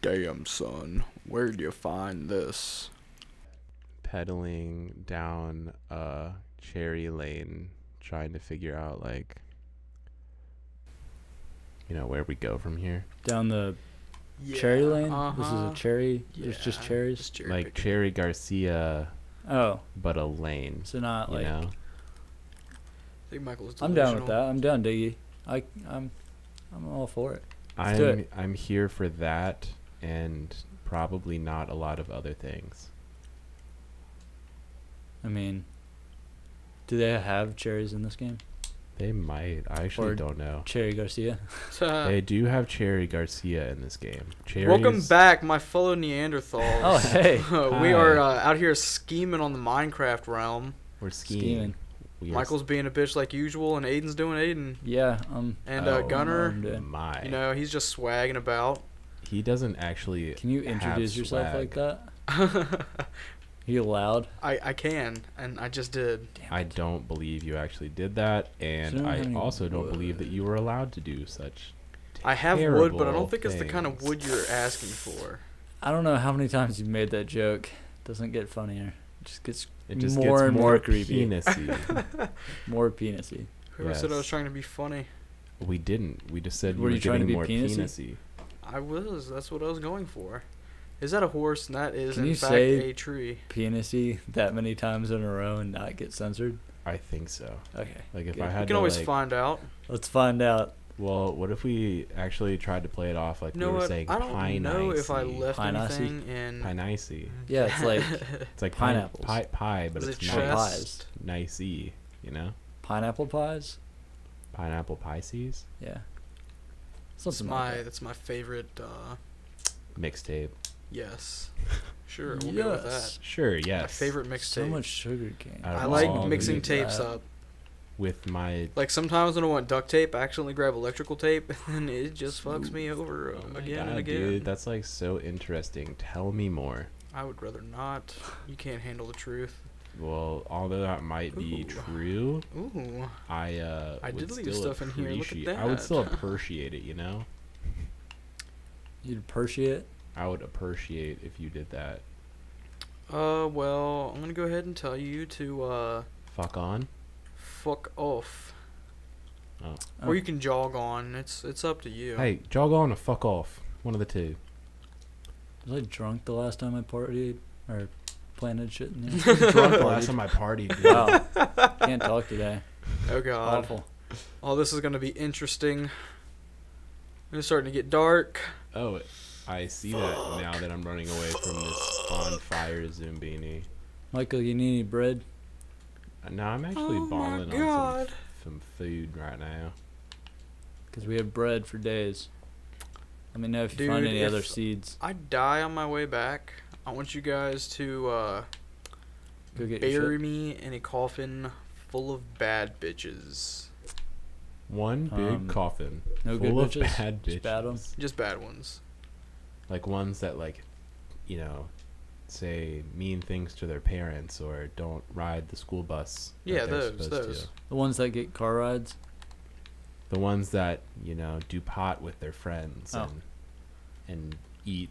Damn, son, where'd you find this? pedaling down a cherry lane trying to figure out like you know where we go from here Down the cherry lane. This is uh-huh. a cherry. It's just cherries. just cherry like picking. cherry garcia Oh, but a lane so not you like. know I think Michael's I'm down with that. I'm down, Diggy. I I'm I'm all for it. Let's i'm it. i'm here for that and probably not a lot of other things I mean, do they have cherries in this game? they might i actually Or- don't know Cherry Garcia. they do have cherry garcia in this game cherries, Welcome back, my fellow Neanderthals. Oh hey, we are uh, out here scheming on the Minecraft realm. we're skiing, scheming. We are Michael's being a bitch like usual, and Aiden's doing Aiden. Yeah. Um. And Oh, uh, Gunnar, I'm s- doing. my you know, he's just swagging about. He doesn't actually Can you have introduce yourself like that? You allowed? I, I can, and I just did. Damn I don't believe you actually did that, and don't I have any also don't believe that you were allowed to do such. I have wood, but I don't think it's the kind of wood you're asking for. I don't know how many times you've made that joke. It Doesn't get funnier. It just gets It just more gets and more, more creepy. penisy. more penisy. Whoever said I was trying to be funny? we didn't. We just said Were you were you trying to getting be more penisy? penisy. I was. That's what I was going for. Is that a horse? And that is, Can in you fact, say- a tree. Penisy that many times in a row and not get censored? I think so. Okay. Like if good. I We had can to always like, find out. Let's find out. well, what if we actually tried to play it off like You know we were what? saying I don't know if I left Pine-icy? anything in. Pine-icy. Yeah, it's like It's like pine- Pineapples. pie, pie, but Is it's it nice, nicey. You know, pineapple pies. pineapple pisces Yeah. That's Something my like that's my favorite. Uh, mixtape. yes, sure, we'll go with that. Yes. Sure, yes. My favorite mixtape. So much sugar cane. Out of I like mixing tapes that. up. with my Like sometimes when I want duct tape, I accidentally grab electrical tape, and it just fucks me over Oh uh, again God, and again. Dude, that's like so interesting. Tell me more. I would rather not. You can't handle the truth. Well, although that might be Ooh. true, Ooh, I uh I would did leave still stuff in here, look at appreciate- I would still appreciate it, you know. You'd appreciate. I would appreciate if you did that. Uh, well, I'm gonna go ahead and tell you to uh, Fuck on. fuck off, Oh. Oh. or you can jog on. It's it's up to you. Hey, jog on or fuck off. One of the two. Was I drunk the last time I partied or planted shit in here? Drunk Partied. last time I partied. dude. Wow. Can't talk today. Oh God. Awful. Oh, this is gonna be interesting. It's starting to get dark. Oh, I see that now that I'm running away from this on fire Zumbini. Michael, you need any bread? Uh, Now I'm actually oh my balling on some, God. f- some food right now. Because we have bread for days. Let me know if you find Dude, any other seeds. I die on my way back. I want you guys to uh, Go get bury me in a coffin full of bad bitches. One big Um, coffin no good full of bitches? bad bitches. Just bad ones? Just bad ones. Like ones that like, you know, say mean things to their parents or don't ride the school bus. Yeah, those, those. to. The ones that get car rides? The ones that you know do pot with their friends Oh. and and eat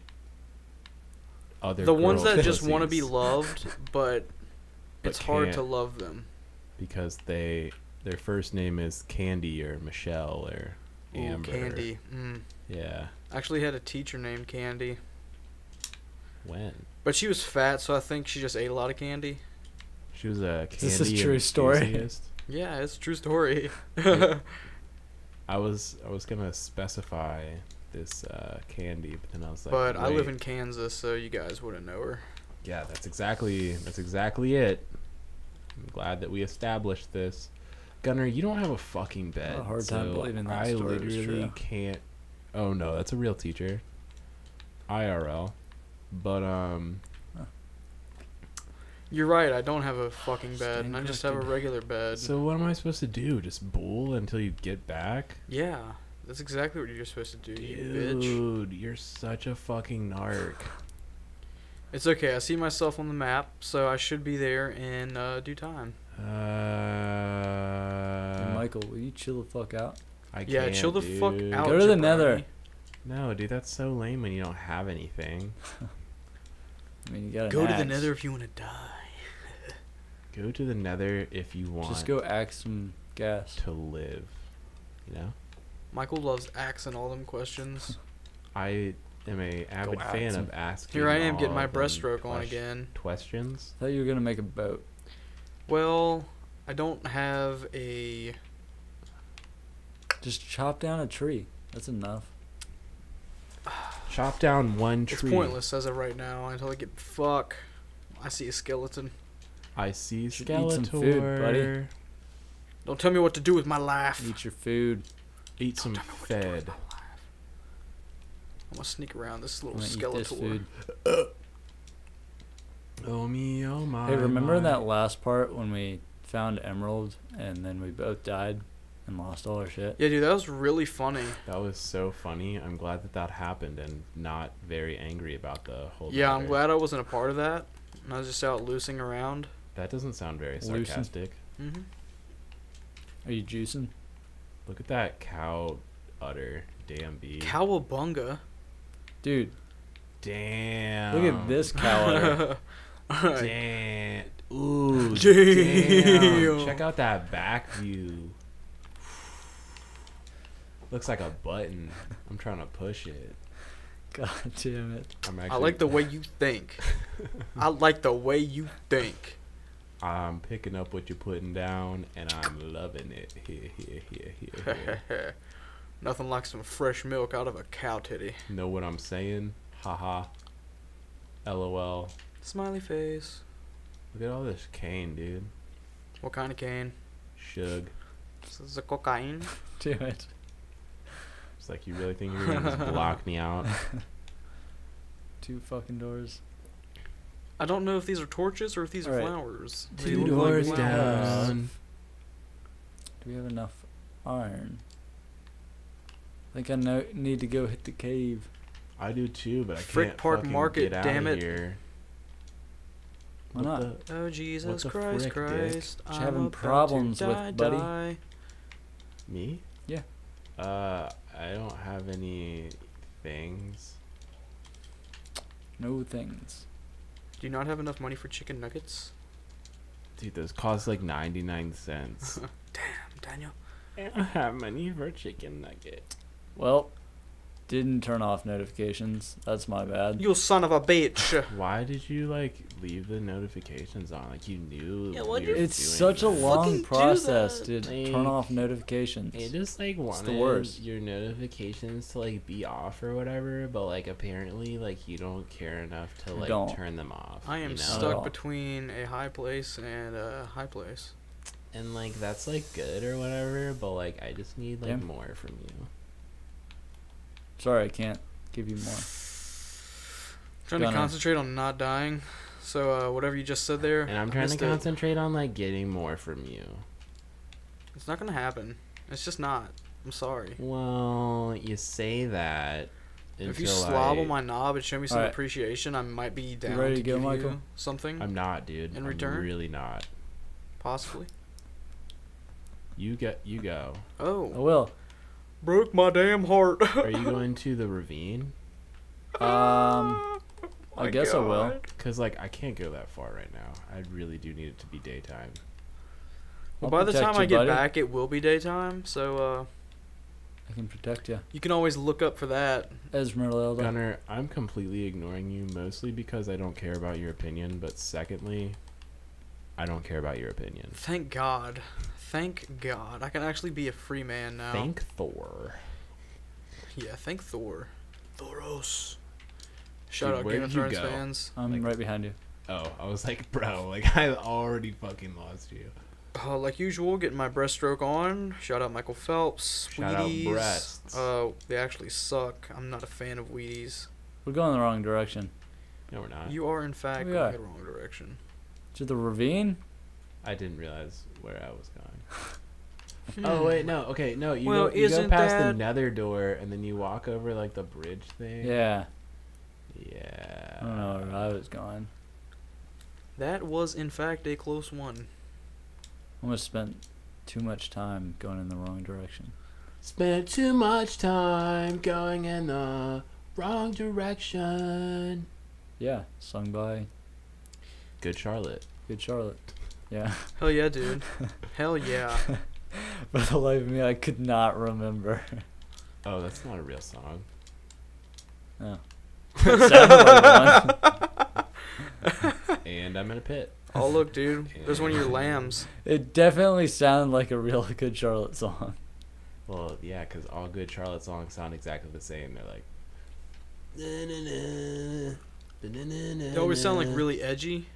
other. the ones that just want to be loved, but, But it's hard to love them. because they their first name is Candy or Michelle or Ooh, Amber. Candy. Mm. Yeah. Actually had a teacher named Candy, When but she was fat, so I think she just ate a lot of candy. she was a Is this a candy true story? enthusiast. Yeah, it's a true story. I was I was gonna specify this uh, candy, but then I was like, but I live wait. in Kansas, so you guys wouldn't know her. Yeah, that's exactly that's exactly it. I'm glad that we established this. Gunnar, you don't have a fucking bed. a hard time so believing that I story was literally true. can't. Oh no, that's a real teacher. IRL, but um, You're right. I don't have a fucking bed, and I just have a regular bed. so what am I supposed to do? Just bull until you get back? yeah, that's exactly what you're supposed to do, you bitch. Dude, you're such a fucking narc. It's okay. I see myself on the map, so I should be there in uh, due time. Uh, Hey, Michael, will you chill the fuck out? I yeah, can't, chill the fuck out. Go to the jabroni. nether. No, dude, that's so lame when you don't have anything. I mean, you got to Go to the nether if you want to die. Go to the nether if you want Just go axe some gas. to live. You know? Michael loves asking all them questions. I am a avid ask fan him. of asking. Here I am getting my them breaststroke on again. Questions? I thought you were gonna make a boat. Well, I don't have a. Just chop down a tree. That's enough. Chop down one tree. It's tree. pointless as of right now until I get fuck. I see a skeleton. I see Should eat some food, buddy. Don't tell me what to do with my life. Eat your food. Eat some tell me what to do with fed. I'm gonna sneak around this little gonna skeleton. Oh me, oh my. Hey, remember my. that last part when we found emerald and then we both died and lost all our shit? Yeah, dude, that was really funny. That was so funny. I'm glad that that happened and not very angry about the whole. Yeah, I'm glad I wasn't a part of that. I was just out loosing around. That doesn't sound very sarcastic. Mm-hmm. Are you juicing? Look at that cow udder. Damn bee. Cowabunga. Dude, Damn. look at this cow udder. Alright. Damn. Ooh. Damn. Damn. Check out that back view. Looks like a button. I'm trying to push it. God damn it. I'm I like the way you think. I like the way you think. I'm picking up what you're putting down, and I'm loving it. Here, here, here, here, here. Nothing like some fresh milk out of a cow titty. know what I'm saying? Haha. LOL. Smiley face. Look at all this cane, dude. What kind of cane? Shug. This is a cocaine. Damn it. It's like you really think you're gonna just block me out? Two fucking doors. I don't know if these are torches or if these are Alright. flowers. They Two look like doors flowers. down. Do we have enough iron? I think I know, need to go hit the cave. I do too, but I Frick can't Park fucking Market, get damn outta it. Here. Why What not? the- Oh Jesus Christ, frick, Christ! You I'm having about to problems with, die, buddy? die. Me? Yeah. Uh, I don't have any things. No things. Do you not have enough money for chicken nuggets? Dude, those cost like 99 cents. Damn, Daniel. I don't have money for chicken nugget. Well, didn't turn off notifications. That's my bad. You son of a bitch. Why did you like leave the notifications on? Like you knew. Yeah, we why'd were It's doing such a long process to Like, turn off notifications. It just like It's the wanted worst. your notifications to like be off or whatever, but like apparently like you don't care enough to like don't. turn them off. I am you know? stuck between a high place and a high place. and like that's like good or whatever, but like I just need like Yeah. more from you. Sorry, I can't give you more. trying to Gonna- concentrate on not dying. So uh, whatever you just said there, And I'm trying to missed it. concentrate on like getting more from you. It's not gonna happen. It's just not. I'm sorry. Well, you say that. if you slob I- on my knob and show me some Alright. appreciation, I might be down ready to to go, give Michael? you something, I'm not, dude. In I'm return? really not. possibly. You get, you go. Oh. I Oh, will. Broke my damn heart. Are you going to the ravine? Um, I My guess I will. Cause like I can't go that far right now. I really do need it to be daytime. Well, I'll by the time you, I get buddy. back, it will be daytime. So uh, I can protect you. you can always look up for that. Esmeralda. Gunnar, I'm completely ignoring you mostly because I don't care about your opinion, but secondly, I don't care about your opinion. Thank God. Thank God. I can actually be a free man now. Thank Thor. Yeah, thank Thor. Thoros. Shout Dude, out where Game of Thrones go? fans. I'm like- right behind you. Oh, I was like, bro, like I already fucking lost you. Uh, like usual, getting my breaststroke on. Shout out Michael Phelps. Shout out Wheaties. breasts. Uh, they actually suck. I'm not a fan of Wheaties. We're going the wrong direction. No, we're not. You are in fact We going are. the wrong direction. To the ravine? I didn't realize where I was going. Oh wait, no. Okay, no. You Well, go, you go isn't past the nether door, and then you walk over like the bridge thing. Yeah. Yeah. I don't know where I was going. That was in fact a close one. Almost spent too much time going in the wrong direction. Spent too much time going in the wrong direction. Yeah, sung by Good Charlotte. Good Charlotte. Yeah. Hell yeah, dude. Hell yeah. For the life of me, I could not remember. Oh, that's not a real song. Oh. Like and I'm in a pit. Oh look, dude. There's one of your lambs. It definitely sounded like a real Good Charlotte song. Well, yeah, because all good Charlotte songs sound exactly the same. They're like. They always sound like really edgy.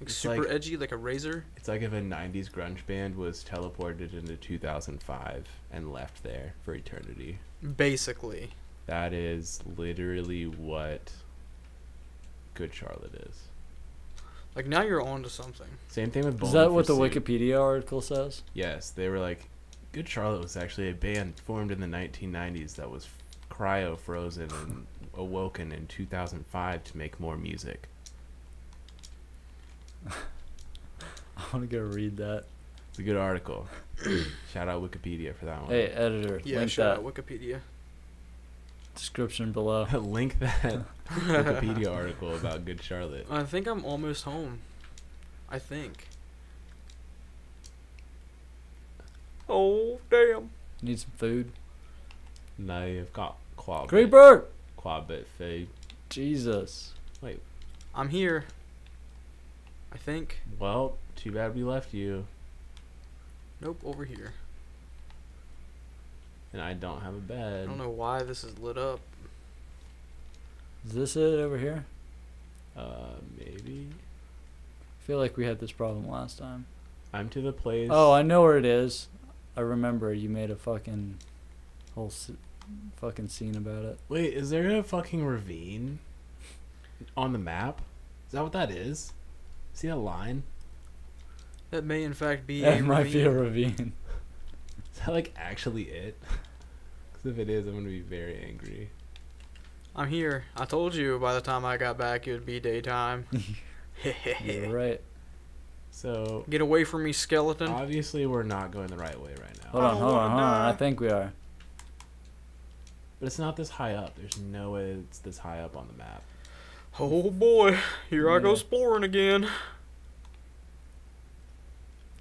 Like super like- edgy, like a razor. It's like if a 90s grunge band was teleported into 2005 and left there for eternity. Basically. That is literally what Good Charlotte is. Like now you're on to something. Same thing with Is that for what the Soup. Wikipedia article says? Yes, they were like, Good Charlotte was actually a band formed in the 1990s that was cryo frozen and awoken in 2005 to make more music. I want to go read that. It's a good article. Shout out Wikipedia for that one. Hey, editor, Yeah, link shout that out Wikipedia. description below. Link that Wikipedia article about Good Charlotte. I think I'm almost home. I think. Oh damn. Need some food. No, you've got quad Creeper! quad bit food. Jesus. Wait. I'm here. I think. Well, too bad we left you, Nope, over here. and I don't have a bed. I don't know why this is lit up. Is this it over here? Uh, maybe. I feel like we had this problem last time. I'm to the place. Oh, I know where it is. I remember you made a fucking whole s- fucking scene about it. Wait, is there a fucking ravine on the map? Is that what that is? See a line? That may in fact be That a might be a ravine. ravine. Is that like actually it? Because if it is, I'm gonna be very angry. I'm here. I told you by the time I got back it would be daytime. You're right. So Get away from me, skeleton. obviously we're not going the right way right now. Hold on, oh, hold on, hold on. I think we are. But it's not this high up. There's no way it's this high up on the map. Oh boy, here I go Yeah. exploring again.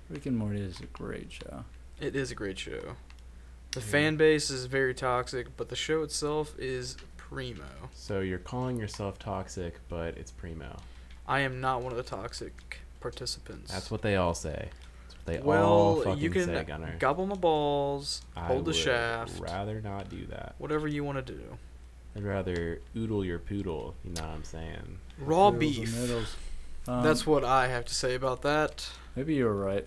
Rick and Morty is a great show. It is a great show. The Yeah. fan base is very toxic, but the show itself is primo. So you're calling yourself toxic, but it's primo. I am not one of the toxic participants. That's what they all say. That's what they well, all fucking you can say, Gunnar. gobble my balls, I hold the would shaft, rather not do that. whatever you want to do. I'd rather oodle your poodle. You know what I'm saying? Raw Noodles beef. Um, That's what I have to say about that. Maybe you were right.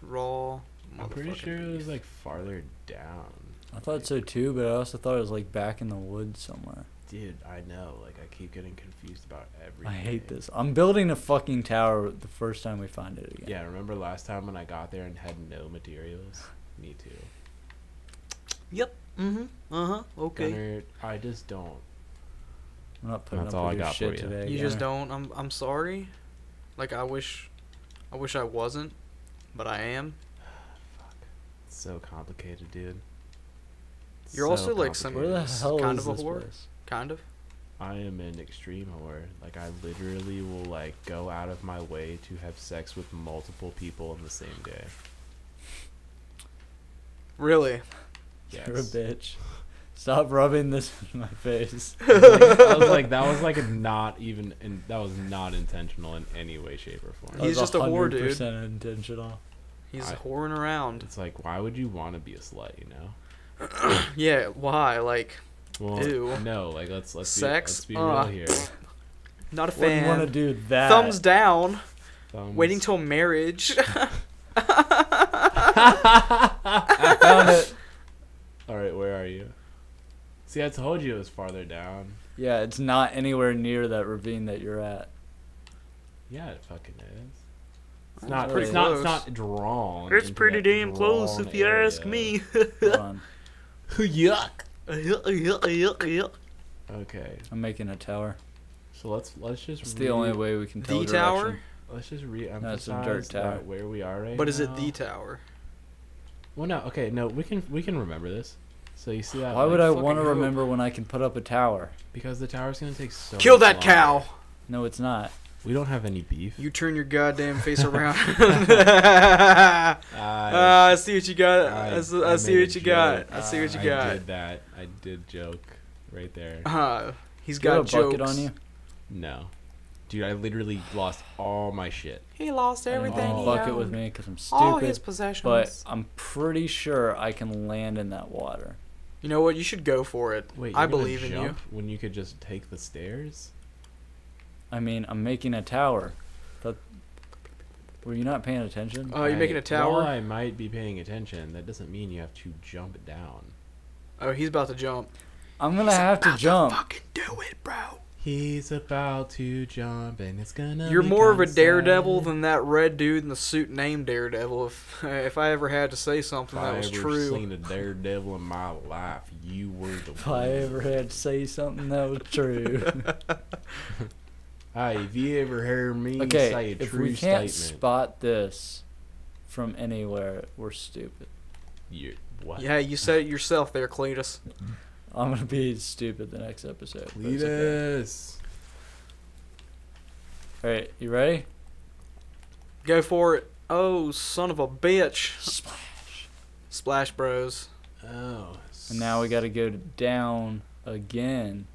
Raw. I'm pretty motherfucking sure it was like farther down. I thought so too, but I also thought it was like back in the woods somewhere. Dude, I know. Like I keep getting confused about everything. I hate this. I'm building a fucking tower the first time we find it again. Yeah, remember last time when I got there and had no materials? Me too. Yep. Mm-hmm. Uh-huh. Okay. Gunnar, I just don't. I'm not putting That's up all with I your got for shit you. today. You just don't. I'm I'm sorry. Like I wish I wish I wasn't, but I am. Fuck. It's so complicated, dude. It's You're also, like, some- Where the complicated. hell kind is of a this whore. place? Kind of. I am an extreme whore. Like I literally will like go out of my way to have sex with multiple people in the same day. Really. Yes. You're a bitch. Stop rubbing this in my face. I was, like, I was like, that was like not even, in, that was not intentional in any way, shape, or form. That He's was just a whore, dude. 100% intentional. He's I- whoring around. It's like, why would you want to be a slut? You know? Yeah. Why? Like, Well, Ew. no. Like, let's let's Sex? be, let's be real Uh, here. not a Wouldn't want to do that. Thumbs down. Thumbs- Waiting till marriage. I found it. All right, where are you? See, I told you it was farther down. Yeah, it's not anywhere near that ravine that you're at. Yeah, it fucking is. It's not. pretty It's not. close. It's not drawn. it's pretty damn close if you ask me. Hold on. Yuck. the Okay, I'm making a tower. so let's let's just. It's the only way we can tell tower? direction. Let's just it's a re-emphasize dirt tower. that where we are right But is it the tower? Well, no. Okay, no. We can we can remember this. So you see that? Why would I want to remember when I can put up a tower? Because the tower's gonna take so. Kill much that longer. cow. No, it's not. We don't have any beef. You turn your goddamn face around. I, Ah, I see what you got. I see made what a you got. joke. I see what you I got. did that. I did joke right there. Uh, he's Do you have got a bucket on you? No, dude, I literally lost all my shit. He lost I don't everything. have he bucket with me because I'm stupid. All his possessions. But I'm pretty sure I can land in that water. You know what? You should go for it. Wait, I you're gonna believe in you. When you could just take the stairs. I mean, I'm making a tower. That, were you not paying attention? Oh, you're making a I- tower? While I might be paying attention, that doesn't mean you have to jump down. Oh, he's about to jump. I'm gonna have to jump. fucking do it, bro. He's about to jump, and it's gonna. You're more of a daredevil sad. than that red dude in the suit named Daredevil. If if I ever had to say something If that I was ever true. seen a daredevil in my life, you were the If I ever had to say something that was true. Hey, if you ever hear me say okay, a if true we can't statement, spot this from anywhere, we're stupid. you what? Yeah, you said it yourself there, Cletus. I'm gonna be stupid the next episode. but it's okay. Alright, you ready? Go for it. Oh, son of a bitch. Splash. Splash Bros. Oh. And now we gotta go down again.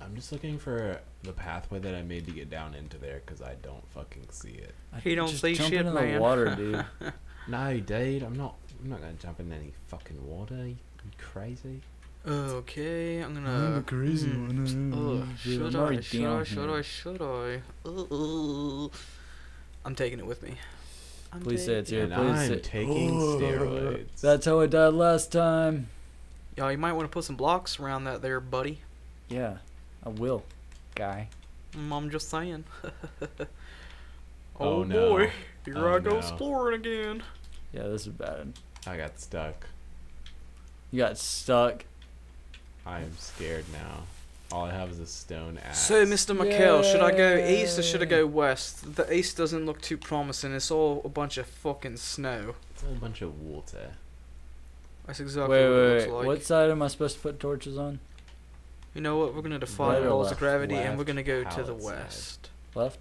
I'm just looking for the pathway that I made to get down into there because I don't fucking see it. I He don't just see jump shit, into man. the water, dude. No, dude, I'm not. I'm not gonna jump in any fucking water. You, you crazy? Okay, I'm gonna. hmm. one. Ugh, should I'm I? Should I? Should. I? Should I? I'm taking it with me. I'm Please say it's here. And Please I'm say- taking steroids. That's how I died last time. Y'all, you might want to put some blocks around that there, buddy. Yeah, I will, guy. Mm, I'm just saying. oh, Oh, no. boy, here Oh, I go no. exploring again. Yeah, this is bad. I got stuck. You got stuck. I am scared now. All I have is a stone axe. So, Mr. McKell, should I go east or should I go west? The east doesn't look too promising. It's all a bunch of fucking snow. It's a bunch of water. That's exactly wait, what it wait, looks wait. like. What side am I supposed to put torches on? You know what? We're gonna defy Right the laws of left? gravity, and we're gonna go to the pallet side. west. Left?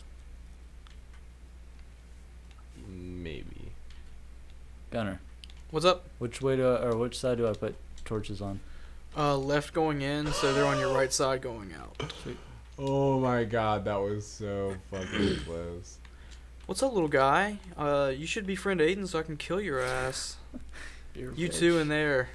Maybe. Gunnar. What's up? Which way do I, or which side do I put torches on? Uh, left going in, so they're on your right side going out. Oh my god, that was so fucking close. What's up, little guy? Uh, you should befriend Aiden so I can kill your ass. You two in there.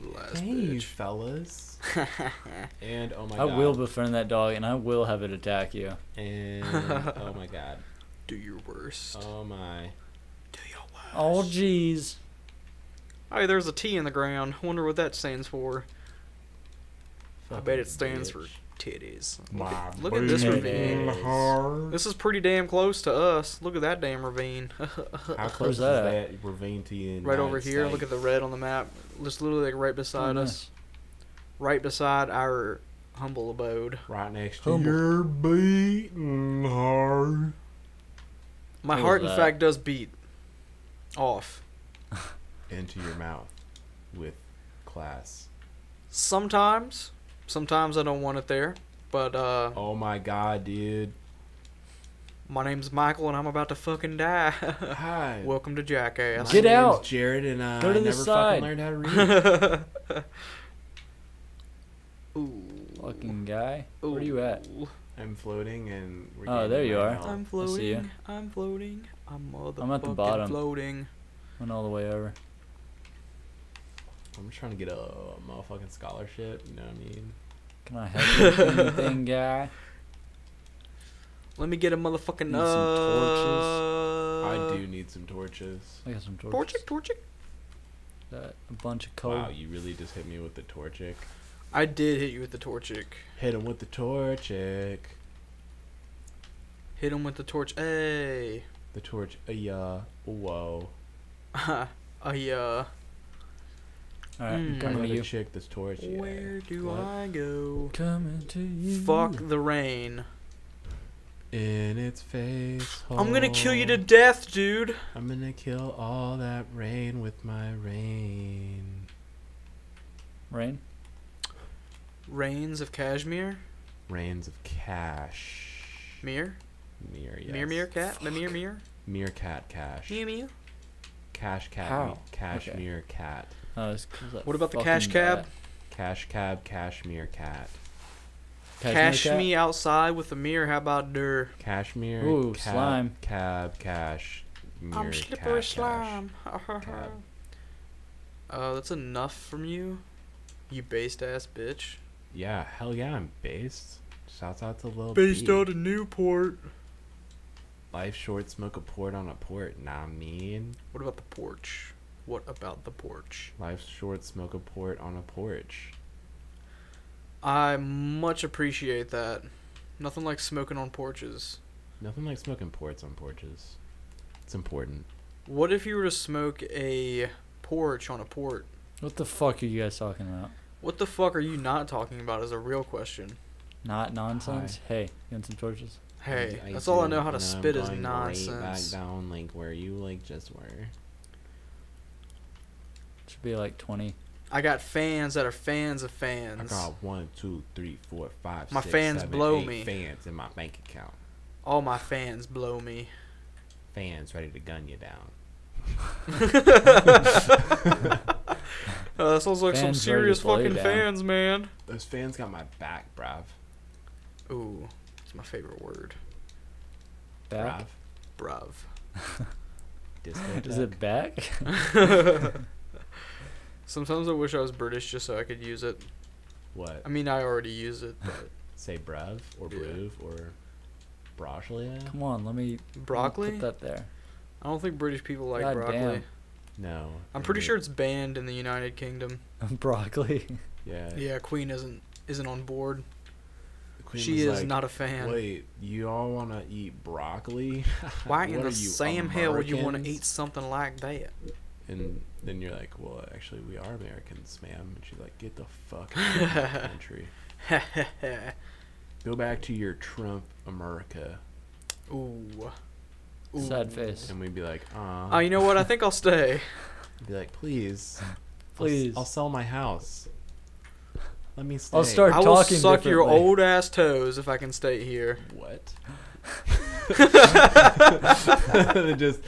Last Hey, bitch. fellas. And oh my I god. will befriend that dog, and I will have it attack you. And oh my god. Do your worst. Oh my. Do your worst. Oh, jeez. Hey, there's a T in the ground. Wonder what that stands for. I bet it stands for titties. Look My at, look at this ravine. hole. This is pretty damn close to us. Look at that damn ravine. How close is that that ravine to you? right over here. Look at the red on the map. Just literally like right beside Oh, us. Right beside our humble abode. Right next to Humble. your beating heart. My What heart, in fact, does beat off. Into your mouth with class. Sometimes. Sometimes I don't want it there. But, uh, Oh my god, dude. my name's Michael and I'm about to fucking die. Hi. Welcome to Jackass. Get name's out. Jared, and uh, Go to I the never side. fucking learned how to read. Ooh. Fucking guy. Where are you at? I'm floating, and we're Oh, there you are. help. I'm I see ya. floating. I'm floating. I'm motherfucking I'm at the bottom. floating. Went all the way over. I'm just trying to get a motherfucking scholarship. You know what I mean? Can I help you with anything, guy? Let me get a motherfucking Need some torches? uh, I do need some torches. I got some torches. Torchic, torchic. Got a bunch of coal. Wow, you really just hit me with the torchic. I did hit you with the torchic. Hit him with the torchic. Hit him with the torch. Hey. The torch. Uh, yeah. Whoa. uh, yeah. Alright, Mm. I'm I coming got to a you. chick this torch. yeah. Where do What? I go? Coming to you. Fuck the rain. in its face. I'm gonna kill you to hole. death, dude. I'm gonna kill all that rain with my rain. Rain. Rains of Kashmir. Rains of cash. Mir. Mere, yes. Mir Mir cat. Mir Mir. Meerkat cash. Mew Mew. Cash cat. How? me- Cashmere cat. Oh, it's 'cause What about the cash cab? bat. Cash cab. Cashmere cat. Cashmere Cash cat? me outside with a mirror. How about der? Cashmere. Ooh, cab, slime. Cab. Cash. Mere, I'm slippery cat, slime. Cab. Uh, that's enough from you, you based ass bitch. Yeah, hell yeah, I'm based. Shouts out to Lil Based B. out of Newport. Life short, smoke a port on a port. Nah, mean. What about the porch? What about the porch? Life short, smoke a port on a porch. I much appreciate that. Nothing like smoking on porches. Nothing like smoking ports on porches. It's important. What if you were to smoke a porch on a port? What the fuck are you guys talking about? What the fuck are you not talking about is a real question. Not nonsense. Hey, you want some torches? Hey, I that's all I know how to and I'm spit is going Right nonsense. back down, like where you like just were. Should be like twenty. I got fans that are fans of fans. I got one, two, three, four, five, My six, fans seven, blow eight me. Fans in my bank account. All my fans blow me. Fans ready to gun you down. Uh, that sounds like some Fans ready to serious blow you fucking down. fans, man. Those fans got my back, bruv. Ooh, it's my favorite word. Back? Bruv. Bruv. Disco Is it back? Sometimes I wish I was British just so I could use it. What? I mean, I already use it, but Say bruv or Yeah. or broccoli? Come on, let me broccoli. put that there. I don't think British people like God broccoli. damn. No. I'm they pretty sure it's banned in the United Kingdom. broccoli. Yeah. Yeah, Queen isn't isn't on board. queen she is like, not a fan. Wait, you all want to eat broccoli? Why in the you, Sam hell would you want to eat something like that? And then you're like, well, actually, we are Americans, ma'am. And she's like, get the fuck out of the country. Go back to your Trump America. Ooh. Sad face. And we'd be like, ah. Oh, you know what? I think I'll stay. Be like, please. I'll Please. I'll, sell my house. Let me stay. I'll start I will talking suck your old ass toes if I can stay here. What? just,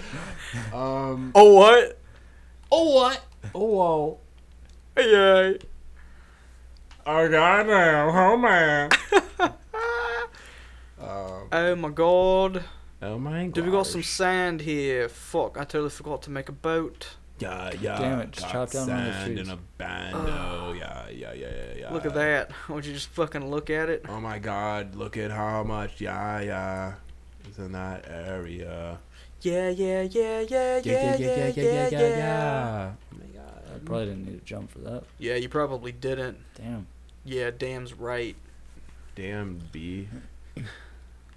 um. Oh what? Oh, what? Oh, whoa. Yay. Oh, goddamn, oh, man. um, Oh my god. oh, my god. Dude, we got some sand here. Fuck, I totally forgot to make a boat. Yeah, yeah. Damn it, just got chop down one of the sand trees. in a bando. yeah, yeah, yeah, yeah, yeah. Look at that. Would you just fucking look at it? Oh my god, look at how much yeah yeah is in that area. Yeah, yeah, yeah, yeah, yeah, yeah, yeah, yeah. yeah, yeah. Oh my god, I probably didn't need to jump for that. Yeah, you probably didn't. Damn. Yeah, damn's right. Damn B.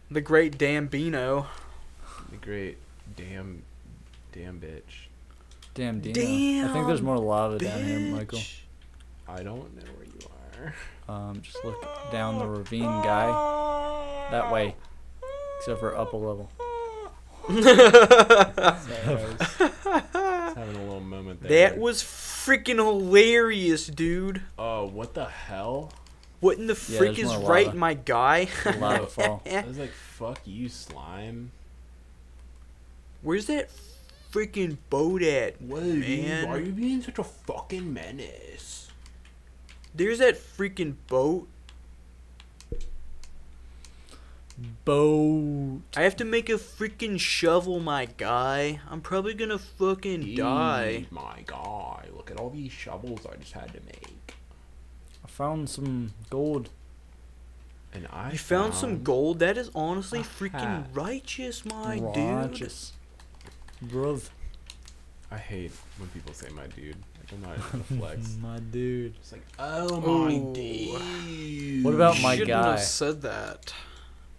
The great Dambino. The great damn damn bitch. Damn, Dino. Damn I think there's more lava down here, Michael. I don't know where you are. Um, just look down the ravine, guy. That way. Except for up a level. Sorry, I was just having a little moment there. That was freaking hilarious, dude. Oh, what the hell? What in the Yeah, freak is right, my guy? The lava fall. I was like, fuck you, slime. Where's that freaking boat at? What Man. Why are you being such a fucking menace? There's that freaking boat. Boat. I have to make a freaking shovel, my guy. I'm probably gonna fucking die. My guy, look at all these shovels I just had to make. I found some gold. And I You found some gold? That is honestly a freaking hat. righteous, my dude. Righteous. Bruv. I hate when people say my dude. Like I'm not even gonna flex. My dude. It's like, oh my Ooh. dude. What about my Shouldn't guy? have said that.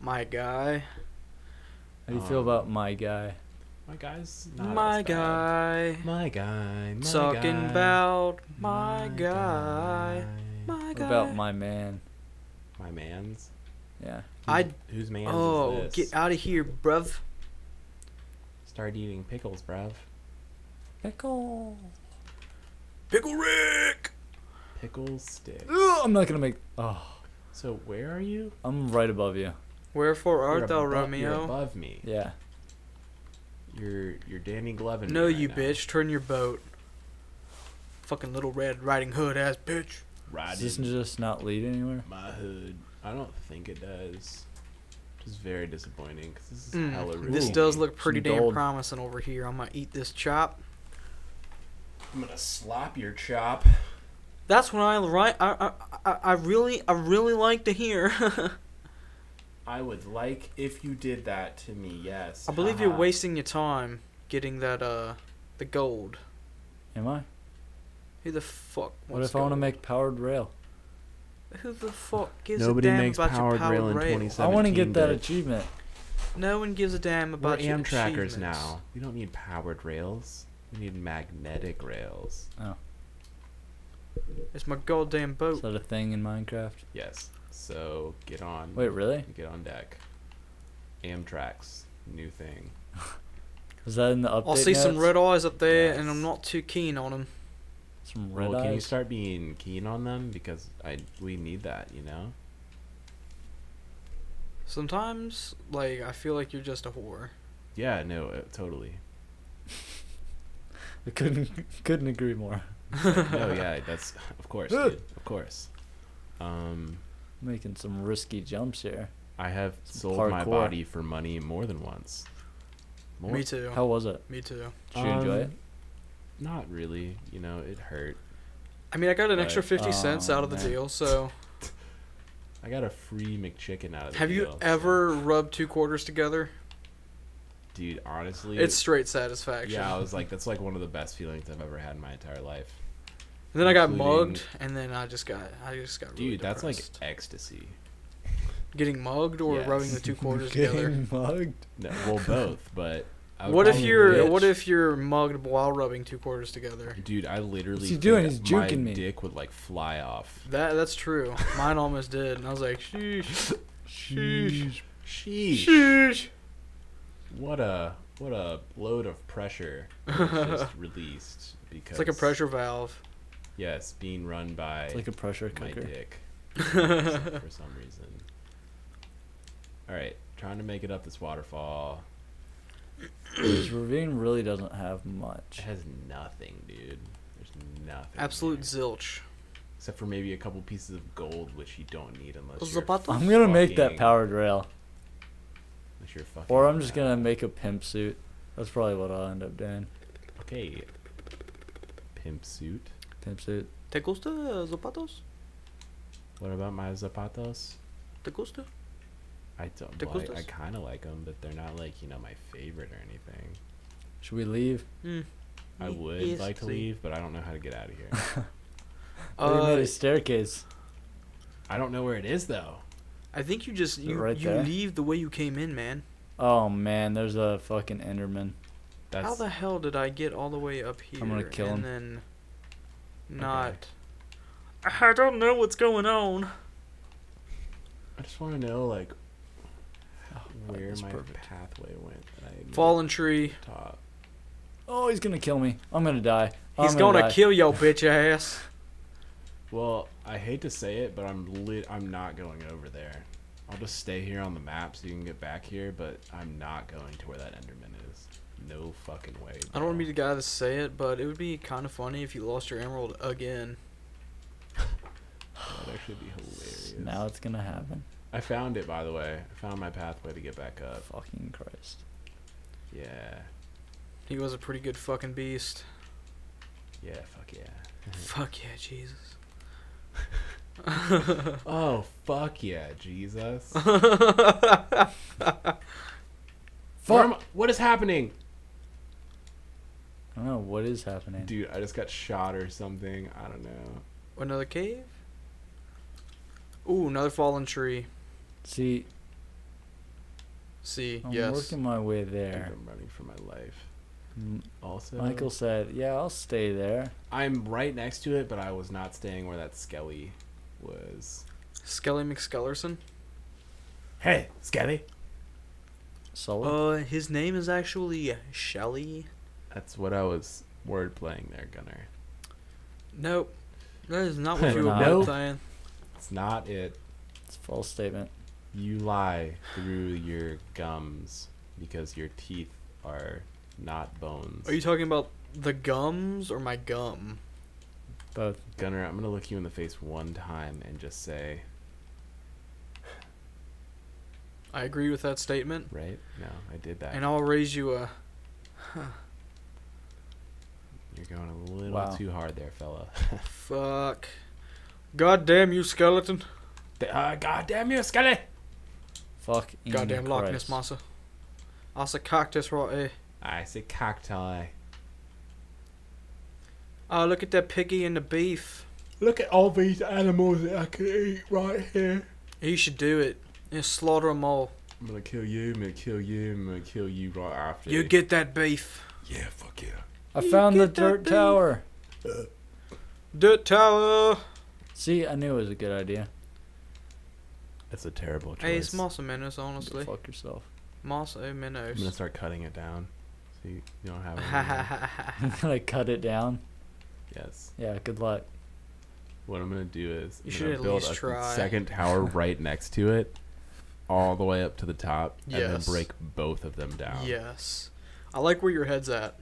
My guy. How do you feel Um, about my guy? my guy's not my as bad. guy. My guy. My Talking guy, about my guy. My What guy. about my man? My man's. Yeah. I Whose man's oh is this? get out of here, bruv. Start eating pickles, bruv. Pickle. Pickle Rick. Pickle stick. I'm not gonna make. Oh, So where are you? I'm right above you. Wherefore You're art thou, abo- You're Romeo? above me. Yeah. You're you're Danny Glover. No, you bitch. Turn your boat. Fucking little red riding hood ass bitch. Riding Does this just not lead anywhere? my hood. I don't think it does. Which is very disappointing because this is Mm, hella this does look pretty Some damn gold. promising over here. I'm gonna eat this chop. I'm gonna slap your chop. That's what I right. I I I, I really I really like to hear. I would like if you did that to me. Yes. I believe you're wasting your time getting that uh the gold. Am I? Who the fuck? What wants if I want to make powered rail? Who the fuck gives Nobody a damn makes about powered your powered rail in rail? 27. I want to get that bit. achievement. No one gives a damn about We're about your Amtrackers now. We don't need powered rails. We need magnetic rails. Oh. It's my goddamn boat. Is that a thing in Minecraft? Yes. So get on. Wait, really? Get on deck. Amtrak's new thing. Was that in the update? I'll see some red eyes up there, and I'm not too keen on them. Some red well, can you start being keen on them because I we need that, you know? Sometimes, like, I feel like you're just a whore. Yeah, no, uh, totally. I couldn't couldn't agree more. no, yeah, that's of course, dude, of course. Um, Making some risky jumps here. I have Some sold my body for money more than once. More, Me too. How was it? Me too. Did you enjoy Um, it? Not really. You know, it hurt. I mean, I got an extra Right. 50 cents Oh, out of the man. deal, so. I got a free McChicken out of the Have you deal, so- ever rubbed two quarters together? dude? Honestly, It's straight satisfaction. yeah. I was like, that's like one of the best feelings I've ever had in my entire life, And then I got mugged, and then I just got, I just got. Really dude. That's like ecstasy. getting mugged or Yes. rubbing the two quarters together. Getting mugged. No, well, both. But I What if you're, rich. what if you're mugged while rubbing two quarters together? Dude, I literally. What's he doing? think He's my juking me. Dick would like fly off. That that's true. Mine almost did, and I was like, sheesh, sheesh, Sheesh. sheesh. What a what a load of pressure just released because It's like a pressure valve. Yes, being run by It's like a pressure my dick for some reason. All right, trying to make it up this waterfall. This ravine really doesn't have much. It has nothing, dude. There's nothing. Absolute here. zilch. Except for maybe a couple pieces of gold, which you don't need unless you're, zapatos? I'm gonna make that fucking- powered rail, unless you're fucking. or I'm just gonna make a pimp suit. That's probably what I'll end up doing. Okay. Pimp suit. Pimp suit. ¿Te gusta zapatos? What about my zapatos? ¿Te gusta? I don't. ¿Te Well, I, I kind of like them, but they're not like you know my favorite or anything. Should we leave? Mm. I would Yes, like to see. leave, but I don't know how to get out of here. Oh, you made Uh, a staircase. I don't know where it is though. I think you just you, right you leave the way you came in, man. Oh man, there's a fucking Enderman. That's How the hell did I get all the way up here? I'm gonna kill and him. Then not. I don't know what's going on. I just want to know like oh, where that's my perfect. pathway went. I made Fallen tree. top. Oh, he's gonna kill me. I'm gonna die. He's I'm gonna die. kill your bitch ass. Well, I hate to say it, but I'm lit. I'm not going over there. I'll just stay here on the map so you can get back here, but I'm not going to where that Enderman is. No fucking way. I don't want to be the guy to say it, but it would be kind of funny if you lost your emerald again. That'd actually be hilarious. Now it's gonna happen. I found it, by the way. I found my pathway to get back up. Fucking Christ. Yeah. He was a pretty good fucking beast. Yeah, fuck yeah. Fuck yeah, Jesus. oh, fuck yeah, Jesus. Fuck. Where am I- what is happening? I don't know what is happening. Dude, I just got shot or something. I don't know. Another cave? Ooh, another fallen tree. See, See, I'm yes. working my way I think there. I'm running for my life. M- Also, Michael said, "Yeah, I'll stay there." I'm right next to it, but I was not staying where that skelly was. Skelly McSkellerson? Hey, Skelly. Solid. Uh, his name is actually Shelly. That's what I was word playing there, Gunnar. Nope. That is not what you were Nope. saying. It's not it. it's a false statement. You lie through your gums because your teeth are not bones. Are you talking about the gums or my gum? Both. Gunnar, I'm gonna look you in the face one time and just say, I agree with that statement, right? No, I did that. and I'll raise you a. You're going a little Wow. too hard there, fella. Fuck. God damn you, skeleton. uh, God damn you, Skelly! Fuck. Goddamn Loch Ness Monster. Asa cactus right here. I say cacti. Oh, look at that piggy and the beef. Look at all these animals that I can eat right here. You should do it. And slaughter them all. I'm gonna kill you, I'm gonna kill you, I'm gonna kill you right after. You get that beef. Yeah, fuck yeah. I found the dirt beef. tower. Uh, dirt tower. See, I knew it was a good idea. That's a terrible choice. Hey, it's Moss and Menace, Go honestly. fuck yourself. Moss and I'm gonna start cutting it down. So you, you don't have it. anymore. You gotta cut it down. yes. Yeah. Good luck. What I'm gonna do is You I'm should at build least a try. second tower right next to it, all the way up to the top, and then break both of them down. yes. I like where your head's at.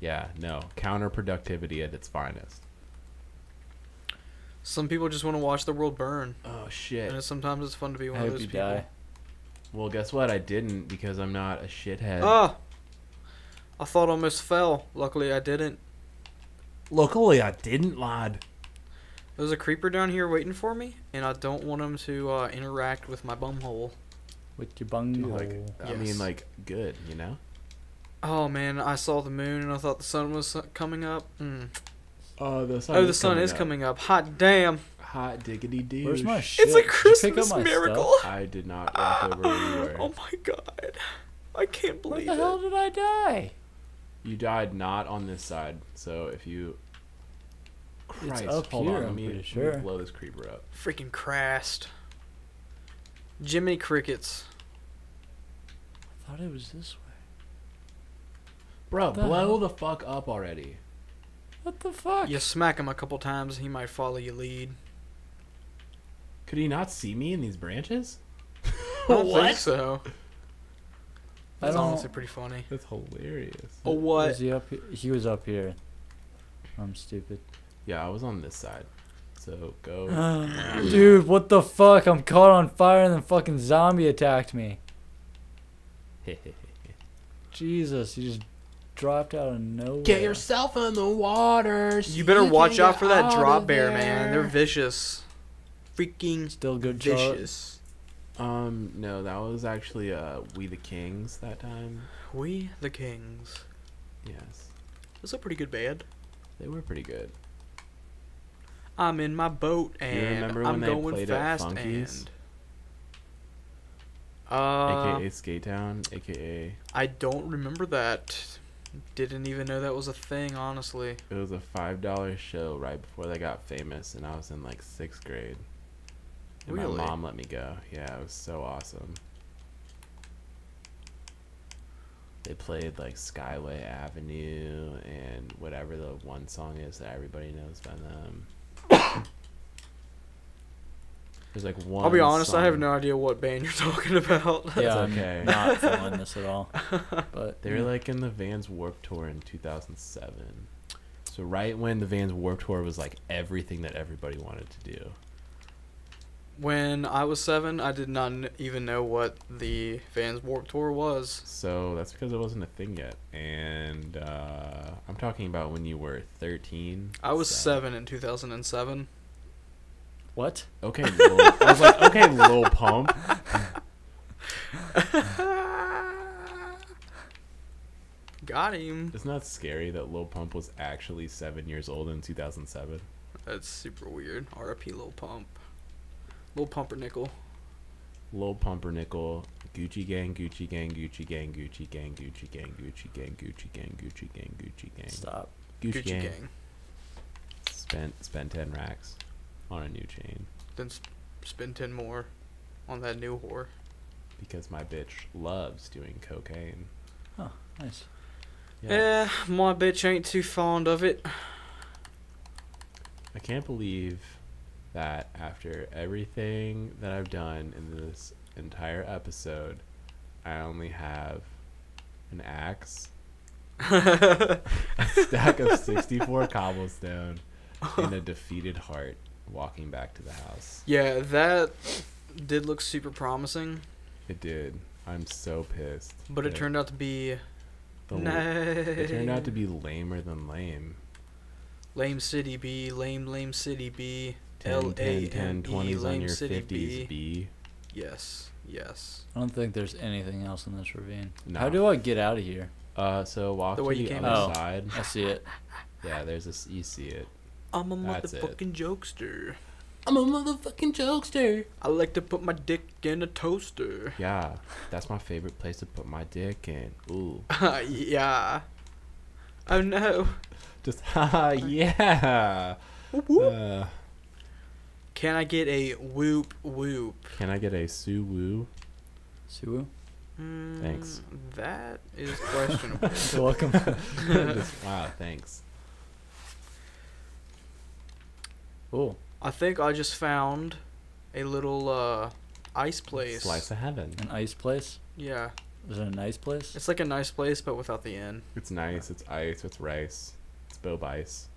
Yeah. No. Counterproductivity at its finest. Some people just want to watch the world burn. Oh shit. And it's, sometimes it's fun to be I one of hope those you people. die. Well, guess what? I didn't because I'm not a shithead. Ah! I thought I almost fell. Luckily, I didn't. Luckily, I didn't, lad. There's a creeper down here waiting for me, and I don't want him to uh, interact with my bumhole. With your bunghole. Dude, like, I mean, like, good, you know? Oh man, I saw the moon and I thought the sun was uh, coming up. Mm. Oh, the sun. Oh, the sun is coming up. Hot damn! Hot diggity douche. Where's my shit? It's a pick Christmas up my miracle. I did not walk over where you. Oh my god, I can't believe Where believe the hell did I die? You died not on this side, so if you. Christ, up hold here, on. Let I'm me, pretty let me sure. blow this creeper up. Freaking crashed. Jiminy crickets. I thought it was this way. Bro, the blow hell? the fuck up already. What the fuck? You smack him a couple times, he might follow your lead. Could he not see me in these branches? I don't think What? so. That's don't- honestly pretty funny. That's hilarious. Oh Was what? he up? He was up here. I'm stupid. Yeah, I was on this side. So go. Dude, what the fuck? I'm caught on fire and then fucking zombie attacked me. Jesus, he just dropped out of nowhere. Get yourself in the water. so You better can watch out for that out drop of bear, man. They're vicious. Freaking Still good shot. vicious. Um, no, that was actually uh We the Kings that time. We the Kings. Yes. That's a pretty good band. They were pretty good. I'm in my boat you and remember I'm they going played fast Funky's? and. Uh, AKA Skate Town, AKA I don't remember that. Didn't even know that was a thing, honestly. it was a five dollar show right before they got famous and I was in like sixth grade. And Really? my mom let me go. Yeah, it was so awesome. They played like Skyway Avenue and whatever the one song is that everybody knows by them. There's like one. I'll be honest, I have no idea what band you're talking about. Yeah, I'm okay. not feeling this at all. But They were like in the Vans Warp Tour in 2007. So right when the Vans Warp Tour was like everything that everybody wanted to do. when I was seven, I did not even know what the Vans Warp Tour was. So that's because it wasn't a thing yet. And uh, I'm talking about when you were 13. I was so- seven in 2007. What? Okay, Lil, I was like, okay, Lil Pump. Got him. It's not scary that Lil Pump was actually seven years old in 2007. That's super weird. R.I.P. Lil Pump. Lil Pumpernickel. Lil Pumpernickel, Gucci Gang, Gucci Gang, Gucci Gang, Gucci Gang, Gucci Gang, Gucci Gang, Gucci Gang, Gucci Gang, Gucci Gang, Stop. Gucci, Gang. Gucci Gang. Gang. Spent spent ten racks on a new chain. Then sp- spend 10 more on that new whore. because my bitch loves doing cocaine. Oh, nice. Yeah, eh, my bitch ain't too fond of it. I can't believe that after everything that I've done in this entire episode, I only have an axe, a stack of 64 cobblestone, and a defeated heart walking back to the house. yeah, that did look super promising, It did. I'm so pissed. but it that turned out to be the l- It turned out to be lamer than lame. lame city B, lame lame city B. 10, L 10, 10, M E 20s on lame your city 50s, B. B. Yes, yes. I don't think there's anything else in this ravine. No. How do I get out of here? Uh, so walk The to way you the came other in. side. I see it. Yeah, there's this. You see it. I'm a That's it. motherfucking jokester. I'm a motherfucking jokester. I like to put my dick in a toaster. Yeah, that's my favorite place to put my dick in. Ooh, yeah. Oh no. just haha, yeah. Whoop, whoop. Uh, Can I get a whoop whoop? can I get a suwoo? Suwu? Mm, Thanks. That is questionable. Welcome. Just- wow, thanks. Cool. I think I just found a little uh, ice place. Slice of heaven. An ice place? Yeah, Is it a nice place? it's like a nice place, but without the inn. It's nice. It's ice. It's rice. It's bob ice.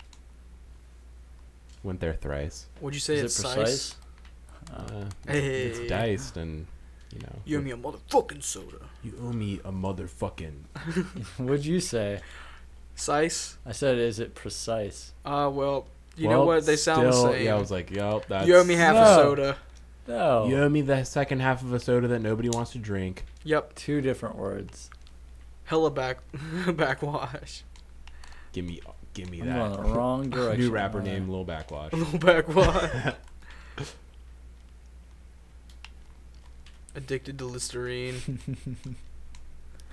Went there thrice. Would you say Is it's it precise? Uh, Uh, Hey. It's diced and you know. You owe me a motherfucking soda. You owe me a motherfucking. what'd you say? Sice. I said, is it precise? Uh, well, you know what? They sound the still- same. Yeah, I was like, yup, that's. you owe me half a soda. No. You owe me the second half of a soda that nobody wants to drink. Yep. Two different words. Hella back, backwash. Give me, give me I'm that. going the wrong direction. New rapper aren't I? named Lil Backwash. A little backwash. Addicted to Listerine.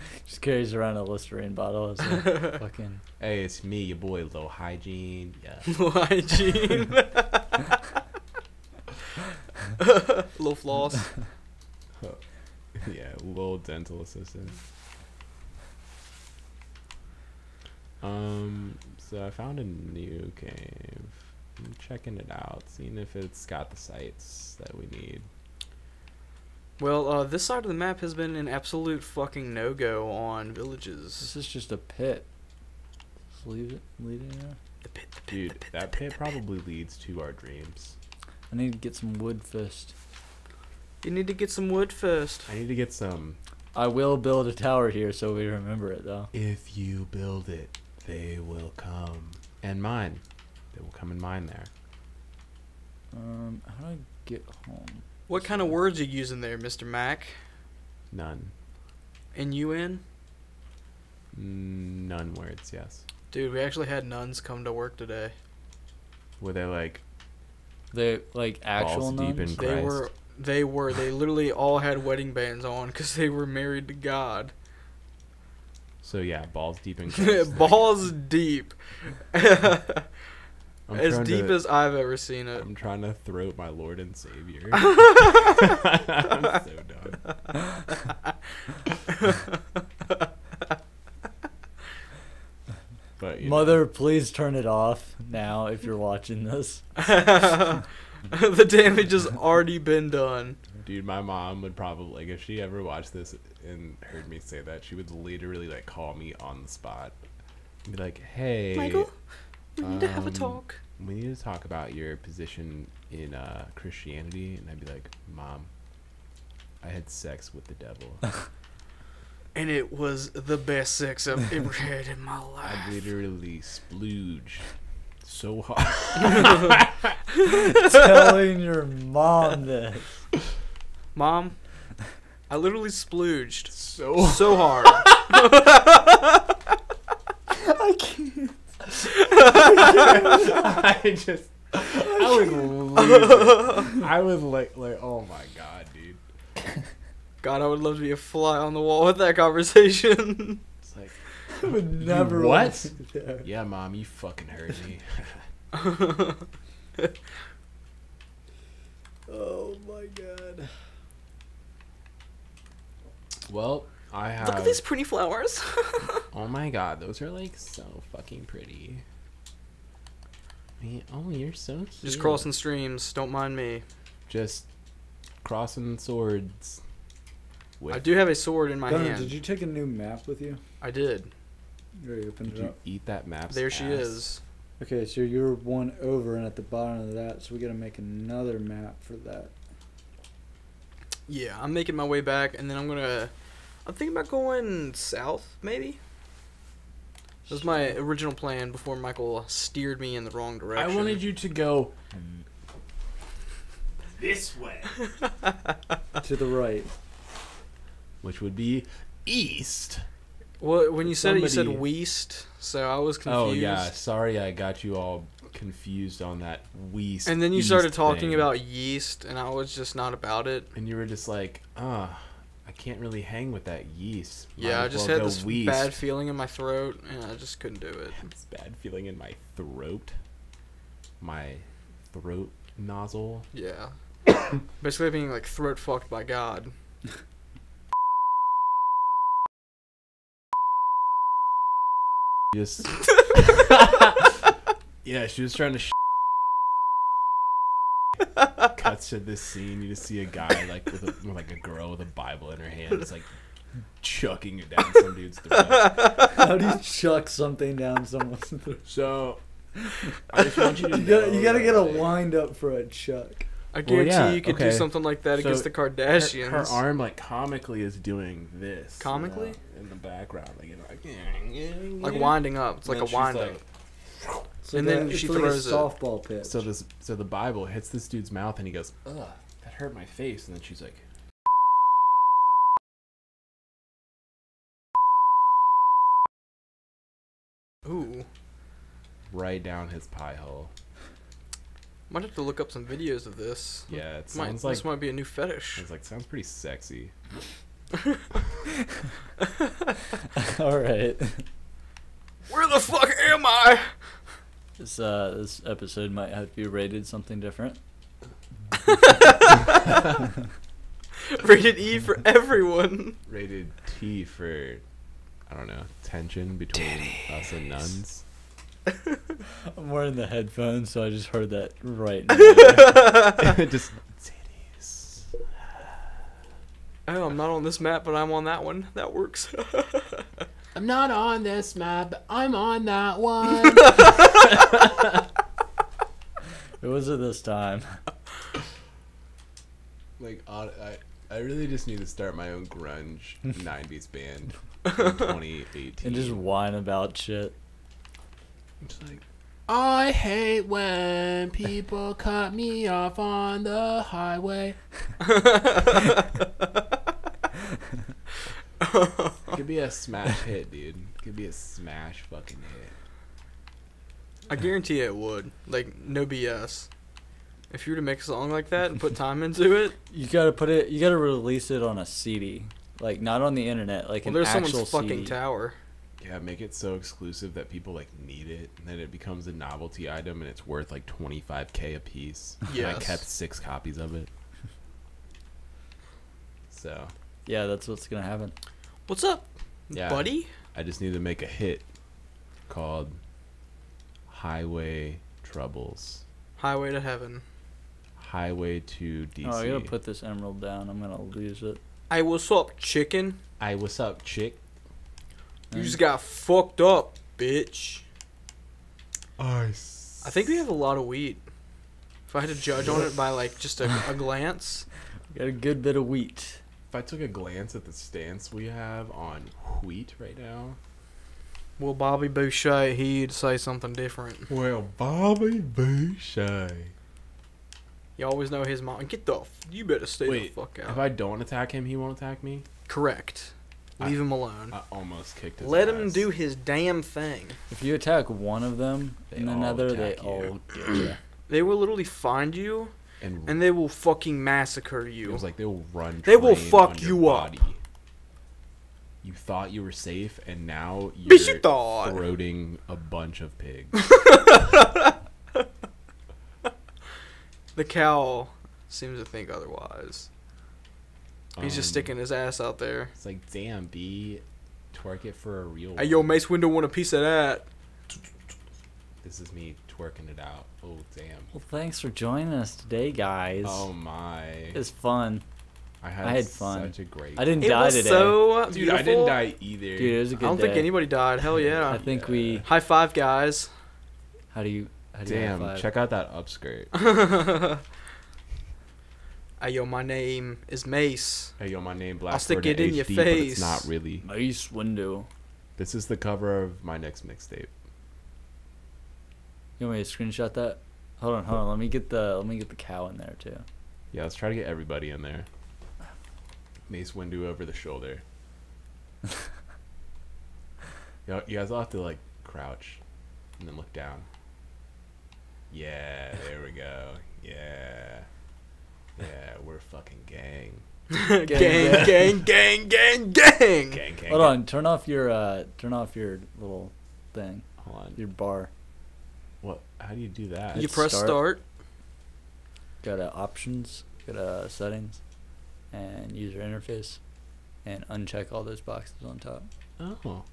Just carries around a Listerine bottle as a fucking. hey, it's me, your boy, Low Hygiene. Yeah. Low hygiene. low floss. yeah, low Dental Assistant. Um, so I found a new cave. I'm checking it out, seeing if it's got the sites that we need. Well, uh, this side of the map has been an absolute fucking no go on villages. This is just a pit. Just leave it leading there. The pit, the pit, Dude, the pit, that the pit pit. probably leads to our dreams. I need to get some wood first. You need to get some wood first. I need to get some. I will build a tower here so we remember it though. If you build it, they will come. And mine. They will come and mine there. Um, how do I get home? What kind of words are you using there, Mr. Mac? None. N U N? Mm, none words, yes. Dude, we actually had nuns come to work today. Were they like They like actual Balls deep nuns. in They were, they were, they literally all had wedding bands on because they were married to God. so yeah, balls deep in Christ. Balls deep. I'm as deep to- as I've ever seen it. I'm trying to throat my Lord and Savior. I'm so done. But you know, Mother, please turn it off now if you're watching this. the damage has already been done. dude, my mom would probably like if she ever watched this and heard me say that, she would literally like call me on the spot. And be like, "Hey, Michael, we need to have a um, talk. We need to talk about your position in uh, Christianity. And I'd be like, Mom, I had sex with the devil. And it was the best sex I've ever had in my life. I literally splooged so hard. Telling your mom this. Mom, I literally splooged so so hard. I can't. I just I was losing. I was like like oh my god, dude. God, I would love to be a fly on the wall with that conversation. It's like I would never. what? want to do that. yeah, mom, you fucking heard me. Oh my god. Well, I have. Look at these pretty flowers. Oh my god, those are like so fucking pretty. Man, oh, you're so cute. Just crossing streams. Don't mind me. Just crossing swords. I do have a sword in my Gunnar, hand. did you take a new map with you? I did. There, You already opened Did it you up. eat that map? There she is. Okay, so you're one over and at the bottom of that, so we gotta make another map for that. Yeah, I'm making my way back, and then I'm gonna. I'm thinking about going south, maybe. That was my original plan before Michael steered me in the wrong direction. I wanted you to go. This way. to the right. Which would be east. Well, when you said it, you said Somebody- Weast, so I was confused. Oh yeah, sorry I got you all confused on that west. And then you started talking thing. about yeast, and I was just not about it. and you were just like, ah, I can't really hang with that yeast. Might Yeah, I just well had this west." bad feeling in my throat, and I just couldn't do it. This bad feeling in my throat. My throat nozzle. Yeah. Basically being like throat fucked by God. Just. yeah, she was trying to. Sh- Cuts to this scene. You just see a guy like with, a, with like a girl with a Bible in her hand, just like chucking it down some dude's throat. How do you chuck something down someone's throat? So, I just want you to You gotta, you gotta get a wind up for a chuck. I Well, guarantee yeah, you could okay. do something like that So, against the her- Kardashians. Her, arm, like, comically is doing this. you Comically? know, in the background, like, you know, like, like winding up. It's like a then she's wind like- up. So And that- then it's she like throws a it. softball pitch. So this, so the Bible hits this dude's mouth, and he goes, "Ugh, that hurt my face." And then she's like, Ooh. right down his pie hole. Might have to look up some videos of this. Yeah, it Might, sounds like. this might be a new fetish. It's like sounds pretty sexy. All right. Where the fuck am I? This uh, this episode might have to be rated something different. Rated E for everyone. Rated T for, I don't know, tension between us and nuns. I'm wearing the headphones, so I just heard that right now. Just titties. Oh, I'm not on this map, but I'm on that one. That works. I'm not on this map. but I'm on that one. it was it this time? like, on, I, I really just need to start my own grunge '90s band in 2018. And just whine about shit. Just like, I hate when people cut me off on the highway. Could be a smash hit, dude. It Could be a smash fucking hit. I guarantee it would. Like, no BS. If you were to make a song like that and put time into it, You gotta put it. You gotta release it on a CD, like not on the internet, like well, an there's actual someone's fucking CD. tower. Yeah, make it so exclusive that people like need it, and then it becomes a novelty item, and it's worth like 25k a piece. Yeah, I kept six copies of it. So Yeah, that's what's gonna happen. What's up, Yeah. buddy? I just need to make a hit called Highway Troubles. Highway to heaven. Highway to DC. Oh, I gotta put this emerald down. I'm gonna lose it. Hey, what's up, chicken? Hey, what's up, chick? You just got fucked up, bitch. Ice. I think we have a lot of wheat. If I had to judge on it by like just a, a glance, Got a good bit of wheat. If I took a glance at the stance we have on wheat right now, well, Bobby Boucher, he'd say something different. well, Bobby Boucher. You always know his mom. Get the. F- you better stay Wait, the fuck out. If I don't attack him, he won't attack me. Correct. I- Leave him alone. I almost kicked his Let him do his damn thing. If you attack one of them They and another, they you. all get you. They will literally find you and, and they will fucking massacre you. it was like they will run. They will fuck you up. body. You thought you were safe, and now you're you thought. throating a bunch of pigs. the cow seems to think otherwise. He's just Um, sticking his ass out there. It's like, damn, B, twerk it for a real. Hey, yo. Mace Windu want a piece of that. This is me twerking it out. Oh, damn. Well, thanks for joining us today, guys. Oh my. It's fun. I had, I had fun. Such a great. I didn't It die was today. so Dude, I didn't die either. Dude, it was a I good don't think anybody died. Hell yeah. I think Yeah. we. High five, guys. How do you? How do you Damn, high five? check out that upskirt. hey, yo, my name is Mace. Hey, yo, my name Black I'll stick Sword it in your HD, but face. it's not really. Nice window. This is the cover of my next mixtape. You want me to screenshot that? Hold on, hold on. Let me get the let me get the cow in there too. Yeah, let's try to get everybody in there. Mace Windu over the shoulder. Yo, you guys all have to like crouch and then look down. Yeah, there we go. Yeah. Yeah, we're fucking gang. gang, gang. gang, gang, gang, gang. Gang, gang. Hold on, turn off your uh turn off your little thing, Hold on. your bar. What? How do you do that? You Hit press start. start. Go to options, go to settings, and user interface, and uncheck all those boxes on top. Oh.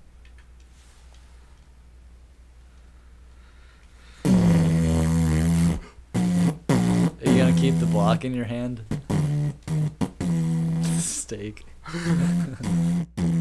Are you gonna keep the block in your hand? Steak.